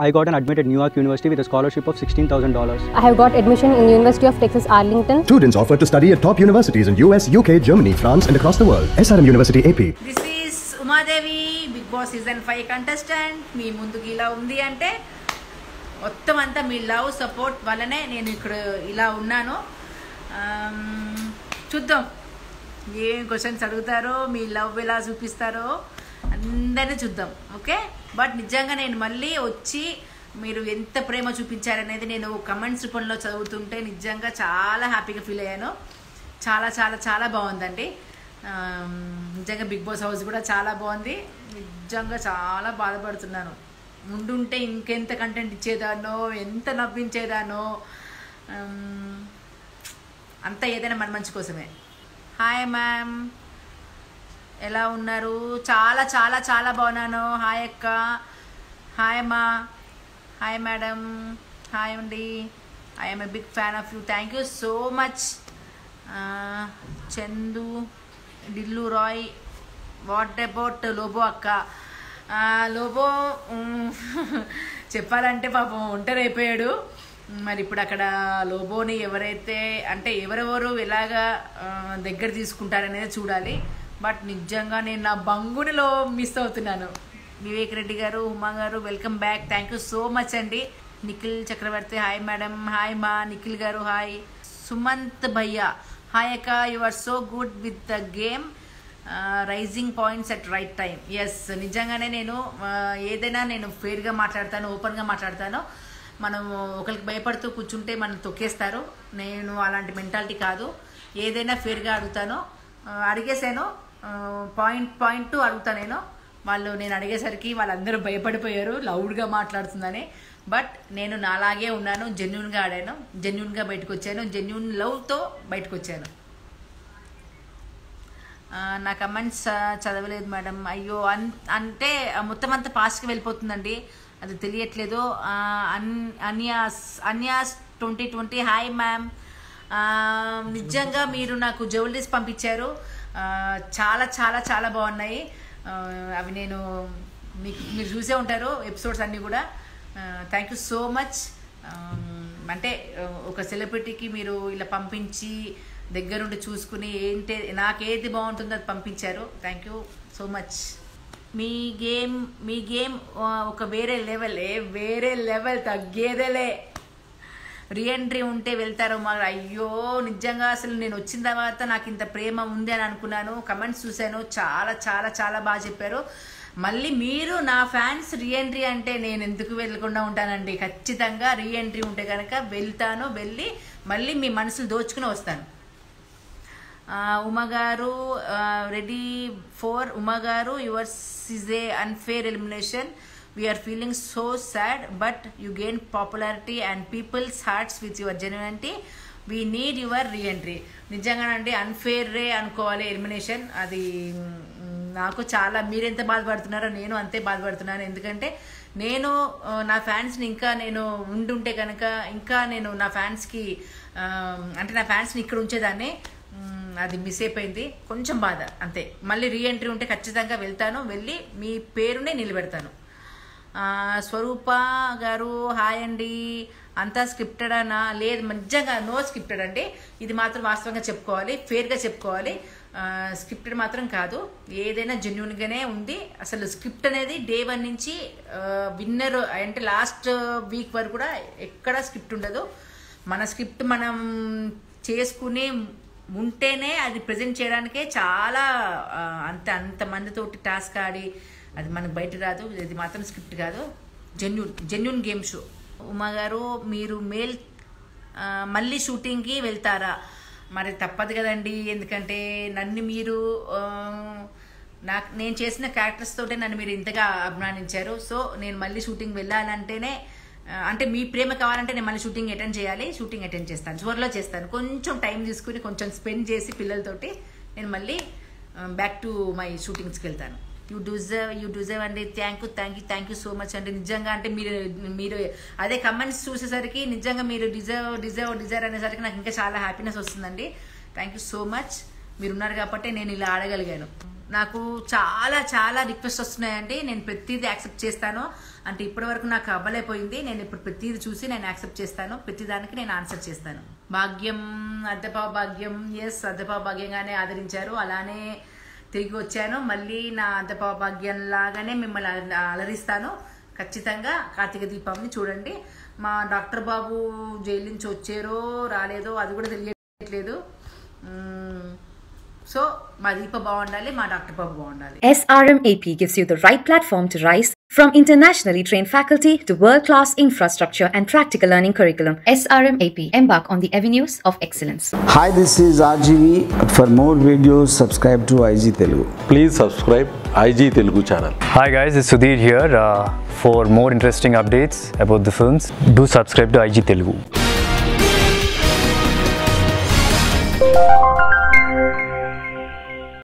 I got an admit at New York University with a scholarship of $16,000. I have got admission in University of Texas Arlington. Students offered to study at top universities in US, UK, Germany, France, and across the world. SRM University AP. This is Umadevi Bigg Boss season five contestant మీ ముందుకు ఇలా ఉంది అంటే మొత్తం అంతా మీ love support వల్లనే నేను ఇక్కడ ఇలా ఉన్నాను చూద్దాం ఏం క్వశ్చన్స్ అడుగుతారో మీ లవ్ ఎలా చూపిస్తారో అందరినీ చూద్దాం ఓకే? బట్ నిజంగా నేను మళ్ళీ వచ్చి మీరు ఎంత ప్రేమ చూపించారనేది నేను కమెంట్స్ రూపంలో చదువుతుంటే నిజంగా చాలా హ్యాపీగా ఫీల్ అయ్యాను. చాలా చాలా చాలా బాగుందండి. నిజంగా బిగ్ బాస్ హౌస్ కూడా చాలా బాగుంది. నిజంగా చాలా బాధపడుతున్నాను. ముందుంటే ఇంకెంత కంటెంట్ ఇచ్చేదానో ఎంత నవ్వించేదానో అంతా ఏదైనా మన మంచి కోసమే. హాయ్ మ్యామ్ ఎలా ఉన్నారు? చాలా చాలా చాలా బాగున్నాను. హాయ్ అక్క. హాయ్ అమ్మా. హాయ్ మేడం హాయ్ అండి. I'm a big fan of you thank you so much Chandu Dillu Rai what about Lobo అక్క? లోబో చెప్పాలంటే పాపం ఒంటరి అయిపోయాడు. మరి ఇప్పుడు అక్కడ లోబోని ఎవరైతే అంటే ఎవరెవరు ఎలాగా దగ్గర తీసుకుంటారనేది చూడాలి. బట్ నిజంగా నేను నా బంగుడిలో మిస్ అవుతున్నాను. వివేక్ రెడ్డి గారు ఉమా గారు welcome back thank you so much అండి. Nikhil Chakravarthy hi madam hi మా నిఖిల్ గారు హాయ్ సుమంత్ భయ్య. హాయ్ అక్క you are so good with the game raising points at right time yes నిజంగానే నేను ఏదైనా నేను ఫేర్గా మాట్లాడతాను ఓపెన్గా మాట్లాడతాను. మనం ఒకరికి భయపడుతూ కూర్చుంటే మనం తొక్కేస్తారు. నేను అలాంటి మెంటాలిటీ కాదు. ఏదైనా ఫేర్గా అడుగుతాను. అడిగేశాను. అడిగేసాను పాయింట్ పాయింట్ అడుగుతా నేను. వాళ్ళు నేను అడిగేసరికి వాళ్ళందరూ భయపడిపోయారు లౌడ్గా మాట్లాడుతుందని. బట్ నేను నాలాగే ఉన్నాను జెన్యున్గా ఆడాను జెన్యున్గా బయటకు వచ్చాను జెన్యున్ లవ్తో బయటకు వచ్చాను. నా కమెంట్స్ చదవలేదు మేడం. అయ్యో అన్ అంటే మొత్తం అంతా పాస్కి వెళ్ళిపోతుందండి. అది తెలియట్లేదు. అన్- అన్యాస్ అన్యాస్ ట్వంటీ ట్వంటీ హాయ్ మ్యామ్ నిజంగా మీరు నాకు జ్యువెలరీస్ పంపించారు. చాలా చాలా చాలా బాగున్నాయి. అవి నేను మీకు మీరు చూసే ఉంటారు ఎపిసోడ్స్ అన్నీ కూడా. థ్యాంక్ యూ సో మచ్ అంటే ఒక సెలబ్రిటీకి మీరు ఇలా పంపించి దగ్గరుండి చూసుకుని ఏంటి నాకేది బాగుంటుందో అది పంపించారు. థ్యాంక్ యూ సో మచ్ మీ గేమ్ మీ గేమ్ ఒక వేరే లెవెల్ ఏ వేరే లెవెల్ తగ్గేదేలే. రీఎంట్రీ ఉంటే వెళ్తారు మా అయ్యో నిజంగా అసలు నేను వచ్చిన తర్వాత నాకు ఇంత ప్రేమ ఉంది అని అనుకున్నాను. కమెంట్స్ చూశాను. చాలా చాలా చాలా బాగా చెప్పారు. మళ్ళీ మీరు నా ఫ్యాన్స్ రీఎంట్రీ అంటే నేను ఎందుకు వెళ్ళకుండా ఉంటానండి? ఖచ్చితంగా రీఎంట్రీ ఉంటే కనుక వెళ్తాను వెళ్ళి మళ్ళీ మీ మనసులు దోచుకుని వస్తాను. ఉమగారు ready for. ఉమగారు yours is a unfair elimination. We're feeling so sad but you gain popularity and peoples hearts with your genuinity we need your reentry నిజంగానండి అన్ఫేర్రే అనుకోవాలి ఎలిమినేషన్ అది నాకు చాలా మీరెంత బాధపడుతున్నారో నేను అంతే బాధపడుతున్నాను. ఎందుకంటే నేను నా ఫ్యాన్స్ని ఇంకా నేను ఉండుంటే కనుక ఇంకా నేను నా ఫ్యాన్స్కి అంటే నా ఫ్యాన్స్ని ఇక్కడ ఉంచేదాన్ని అది మిస్ అయిపోయింది. కొంచెం బాధ అంతే. మళ్ళీ రీఎంట్రీ ఉంటే ఖచ్చితంగా వెళ్తాను. వెళ్ళి మీ పేరునే నిలబెడతాను. స్వరూప గారు హాయ్ అండి. అంతా స్క్రిప్టెడ్ అనా? లేదు నిజంగా నో స్క్రిప్టెడ్ అండి. ఇది మాత్రం వాస్తవంగా చెప్పుకోవాలి ఫేర్గా చెప్పుకోవాలి. స్క్రిప్టెడ్ మాత్రం కాదు. ఏదైనా జెన్యున్గానే ఉంది. అసలు స్క్రిప్ట్ అనేది డే వన్ నుంచి విన్నర్ అంటే లాస్ట్ వీక్ వరకు కూడా ఎక్కడ స్క్రిప్ట్ ఉండదు. మన స్క్రిప్ట్ మనం చేసుకునే ఉంటేనే అది ప్రజెంట్ చేయడానికే చాలా అంత అంత మందితోటి టాస్క్ ఆడి అది మనకు బయట రాదు ఇది మాత్రం స్క్రిప్ట్ కాదు. Genuine genuine game show. ఉమాగారు మీరు మేల్ మళ్ళీ షూటింగ్కి వెళ్తారా? మరి తప్పదు కదండి ఎందుకంటే నన్ను మీరు నాకు నేను చేసిన క్యారెక్టర్స్ తోటే నన్ను మీరు ఇంతగా అభిమానించారు. సో నేను మళ్ళీ షూటింగ్ వెళ్ళాలంటేనే అంటే మీ ప్రేమ కావాలంటే నేను మళ్ళీ షూటింగ్ అటెండ్ చేయాలి షూటింగ్ అటెండ్ చేస్తాను. చివరిలో చేస్తాను. కొంచెం టైం తీసుకుని కొంచెం స్పెండ్ చేసి పిల్లలతోటి నేను మళ్ళీ బ్యాక్ టు మై షూటింగ్స్కి వెళ్తాను. యూ డిజర్వ్ యూ డిజర్వ్ అండి thank you thank you thank you so much అండి నిజంగా అంటే మీరు మీరు అదే కమెంట్స్ చూసేసరికి నిజంగా మీరు డిజర్వ్ డిజర్వ్ డిజర్వ్ అనేసరికి నాకు ఇంకా చాలా హ్యాపీనెస్ వస్తుందండి. థ్యాంక్ యూ సో మచ్ మీరు ఉన్నారు కాబట్టి నేను ఇలా ఆడగలిగాను. నాకు చాలా చాలా రిక్వెస్ట్ వస్తున్నాయండి. నేను ప్రతిదీ యాక్సెప్ట్ చేస్తాను. అంటే ఇప్పటివరకు నాకు అవ్వలేకపోయింది. నేను ఇప్పుడు ప్రతిదీ చూసి నేను యాక్సెప్ట్ చేస్తాను. ప్రతిదానికి నేను ఆన్సర్ చేస్తాను. భాగ్యం అద్దెపా భాగ్యం ఎస్ అద్దెపా భాగ్యంగానే ఆదరించారు. అలానే తిరిగి వచ్చాను. మళ్ళీ నా అద్దెపావ భాగ్యం లాగానే మిమ్మల్ని అల- అలరిస్తాను. ఖచ్చితంగా కార్తీక దీపంని చూడండి. మా డాక్టర్ బాబు జైలు నుంచి వచ్చారో రాలేదో అది కూడా తెలియట్లేదు. సో మా దీప బాగుండాలి మా డాక్టర్ బాబు బాగుండాలి. SRM AP gives you the right platform to rise From internationally trained faculty to world-class infrastructure and practical learning curriculum, SRMAP embark on the avenues of excellence. Hi, this is RGV. For more videos, subscribe to IG Telugu. Please subscribe IG Telugu channel. Hi guys, it's Sudhir here. Uh, for more interesting updates about the films, do subscribe to IG Telugu.